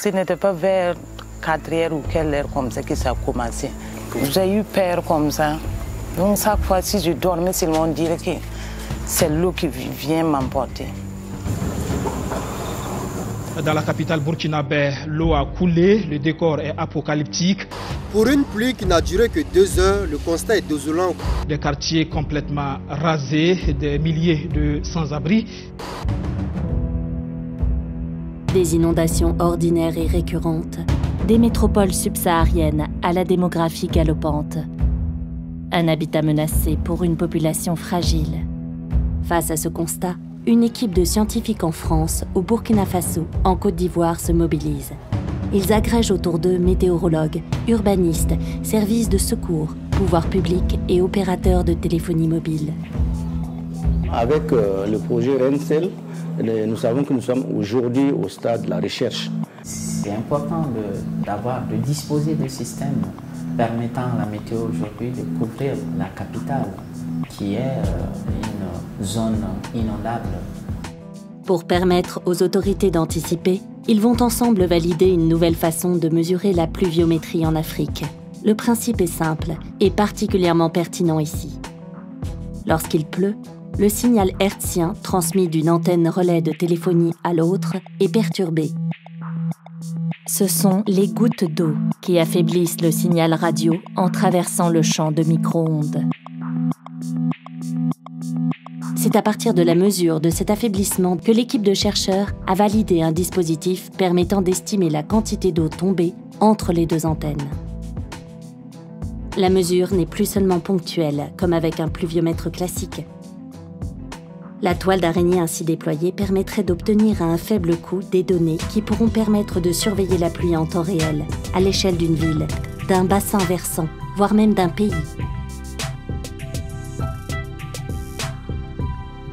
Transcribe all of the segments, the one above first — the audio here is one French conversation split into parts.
Ce n'était pas vers 4 heures ou quelle heure comme ça que ça a commencé. J'ai eu peur comme ça. Donc chaque fois, si je dormais seulement, on dirait que c'est l'eau qui vient m'emporter. Dans la capitale burkinabé, l'eau a coulé, le décor est apocalyptique. Pour une pluie qui n'a duré que deux heures, le constat est désolant. Des quartiers complètement rasés, des milliers de sans-abri. Des inondations ordinaires et récurrentes, des métropoles subsahariennes à la démographie galopante. Un habitat menacé pour une population fragile. Face à ce constat, une équipe de scientifiques en France, au Burkina Faso, en Côte d'Ivoire se mobilise. Ils agrègent autour d'eux météorologues, urbanistes, services de secours, pouvoirs publics et opérateurs de téléphonie mobile. Avec euh, le projet RENCEL, nous savons que nous sommes aujourd'hui au stade de la recherche. C'est important d'avoir, de, de disposer de systèmes permettant à la météo aujourd'hui de couvrir la capitale, qui est euh, une zone inondable. Pour permettre aux autorités d'anticiper, ils vont ensemble valider une nouvelle façon de mesurer la pluviométrie en Afrique. Le principe est simple et particulièrement pertinent ici. Lorsqu'il pleut, le signal hertzien transmis d'une antenne relais de téléphonie à l'autre est perturbé. Ce sont les gouttes d'eau qui affaiblissent le signal radio en traversant le champ de micro-ondes. C'est à partir de la mesure de cet affaiblissement que l'équipe de chercheurs a validé un dispositif permettant d'estimer la quantité d'eau tombée entre les deux antennes. La mesure n'est plus seulement ponctuelle, comme avec un pluviomètre classique. La toile d'araignée ainsi déployée permettrait d'obtenir à un faible coût des données qui pourront permettre de surveiller la pluie en temps réel, à l'échelle d'une ville, d'un bassin versant, voire même d'un pays.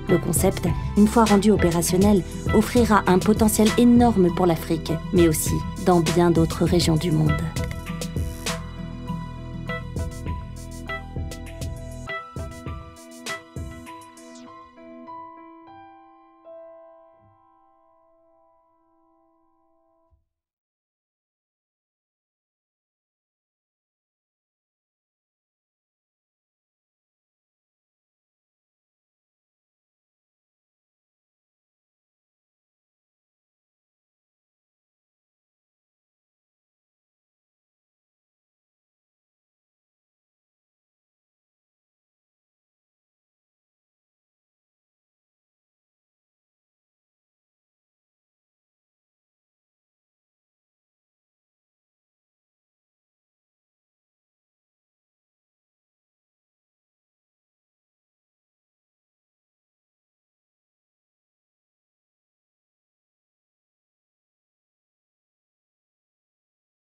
Le concept, une fois rendu opérationnel, offrira un potentiel énorme pour l'Afrique, mais aussi dans bien d'autres régions du monde.